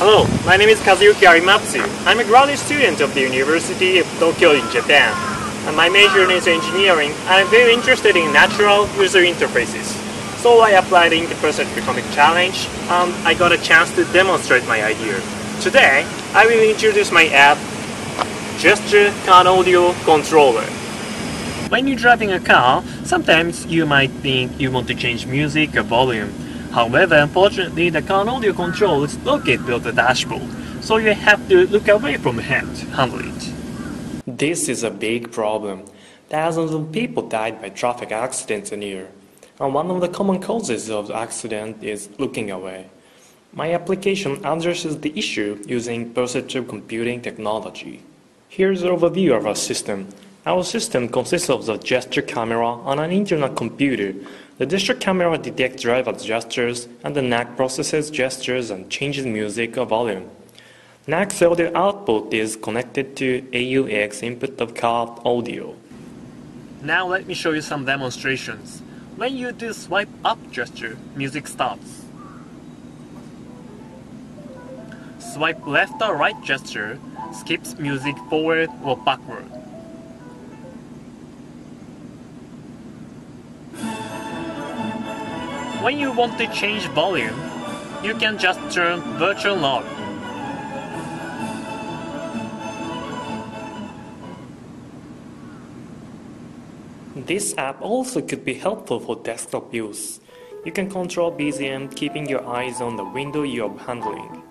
Hello, my name is Kazuyuki Arimatsu. I'm a graduate student of the University of Tokyo in Japan. And my major is engineering and I'm very interested in natural user interfaces. So I applied in the Perceptual Computing Challenge and I got a chance to demonstrate my idea. Today, I will introduce my app, Gesture Car Audio Controller. When you're driving a car, sometimes you might think you want to change music or volume. However, unfortunately, the car audio control is located below the dashboard, so you have to look away from the to handle it. This is a big problem. Thousands of people died by traffic accidents a year, and one of the common causes of the accident is looking away. My application addresses the issue using perceptual computing technology. Here's an overview of our system. Our system consists of the gesture camera and an internal computer the gesture camera detects driver's gestures, and the NUC processes gestures and changes music or volume. NUC's audio output is connected to AUX input of car audio. Now let me show you some demonstrations. When you do swipe up gesture, music stops. Swipe left or right gesture skips music forward or backward. When you want to change volume, you can just turn virtual knob. This app also could be helpful for desktop use. You can control BGM keeping your eyes on the window you're handling.